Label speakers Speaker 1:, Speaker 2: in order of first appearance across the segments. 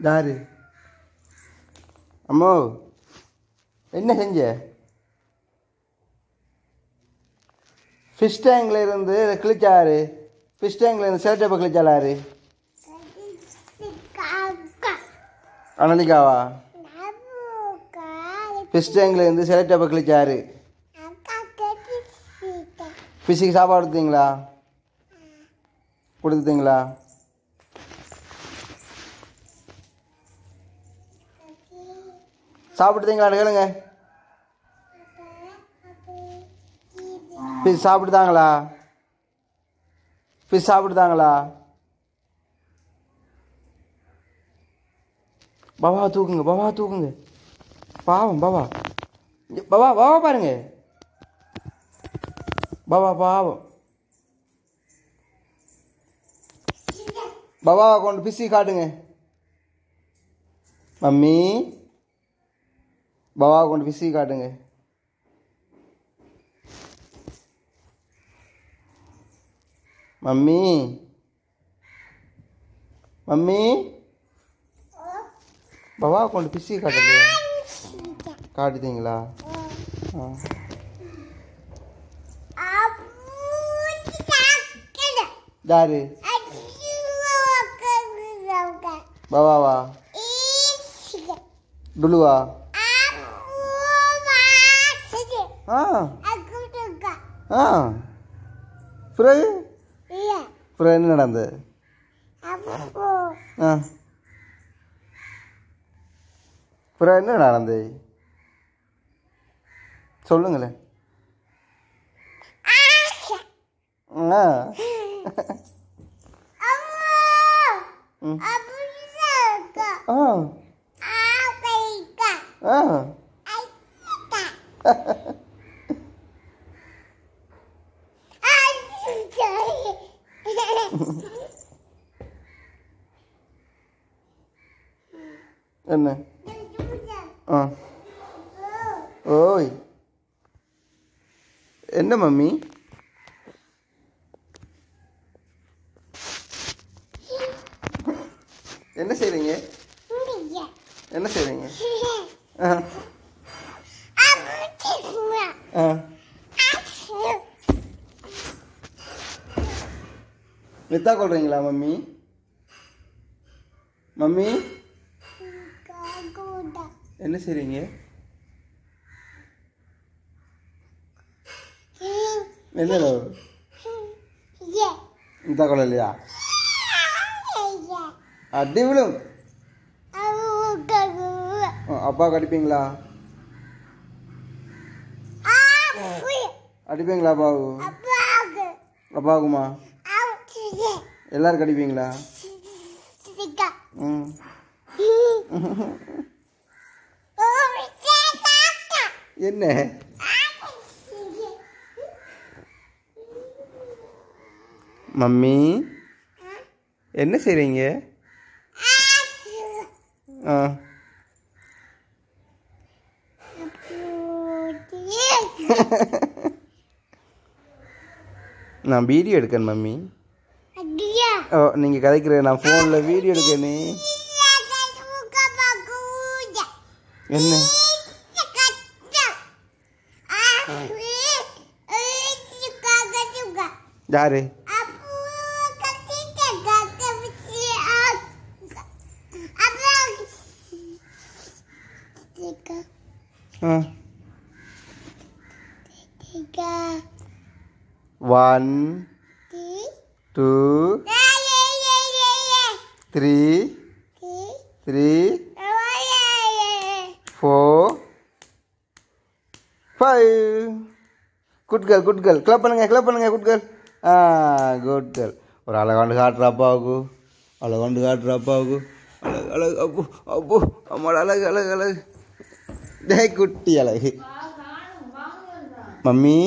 Speaker 1: யாரு? அம்மோ என்ன செஞ்ச? ஃபிஷ் டேங்கில் இருந்து கிழிச்சாரு. ஃபிஷ் டேங்கில் இருந்து சேட்டப்பை கிழிச்சாலாரு அனலிகாவா? ஃபிஷ் டேங்கில் இருந்து செலக்டப்பை கிழிச்சாரு? ஃபிஷ்ஷுக்கு சாப்பாடு கொடுத்தீங்களா? கொடுத்துட்டீங்களா? சாப்பிட்டுதீங்களா? கேளுங்க. ஃபிஷ் சாப்பிட்டுதாங்களா? ஃபிஷ் சாப்பிட்டுதாங்களா? பாபா தூக்குங்க பாபா தூக்குங்க. பாவம் பாபா பாபா பாபா பாருங்க. பாபா பாவம். பாபாவை கொண்டு பிசி காட்டுங்க. மம்மி. பாபாவை கொண்டு பிசி காட்டுங்க. மம்மி. மம்மி. பாபாவை கொண்டு பிசி காட்டுங்க. காட்டுதீங்களா? ஆ. யாரு? பாபாவா? டுலுவா? ஆ. ஆ. பிறகு? பிறகு என்ன நடந்தது? ஆ. பிறகு என்ன நடந்தது? சொல்லுங்களேன். ஆ. ஆ. என்ன? ஆ. ஓய். என்ன மம்மி? என்ன செய்றீங்க? என்ன செய்றீங்க? ஆ. வித்தா கொள்றீங்களா மம்மி? மம்மி? என்ன செய்றீங்க? என்ன வித்தா கொள்ளலையா அடி விழும். அப்பா கடிப்பீங்களா? அடிப்பீங்களா அப்பாவு? அப்பாவுக்குமா? எல்லாரும் கடிப்பீங்களா? ம். என்ன? மம்மி என்ன செய்றீங்க? ஆ. நான் வீடியோ எடுக்கேன் மம்மி. ஓ நீங்கள் கதைக்கிற நான் ஃபோனில் வீடியோ எடுக்கணும். என்ன? யாரு ஆ one two three
Speaker 2: three four good girl good girl clap பண்ணுங்க கிளப் பண்ணுங்க குட் கேர்ள் ஆ குட் கேர்ள் ஒரு அழகாண்டு காட்டுற அப்பாவுக்கு அழகாண்டு காட்டுற அப்பாவுக்கு அழகு அழகு அப்பு அப்போ. அம்மாவோட அழகு அழகு அழகு. டே குட்டி அழகு. மம்மி?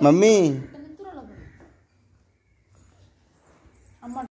Speaker 2: மம்மி?